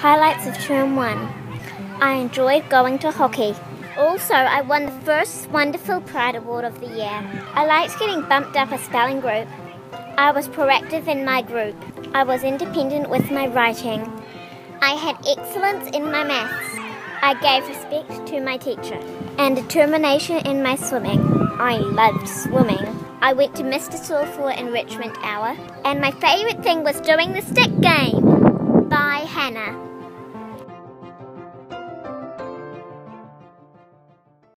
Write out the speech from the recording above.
Highlights of term one. I enjoyed going to hockey. Also, I won the first Wonderful Pride Award of the year. I liked getting bumped up a spelling group. I was proactive in my group. I was independent with my writing. I had excellence in my maths. I gave respect to my teacher and determination in my swimming. I loved swimming. I went to Mr. Saw for enrichment hour, and my favourite thing was doing the stick game Bye, Hannah.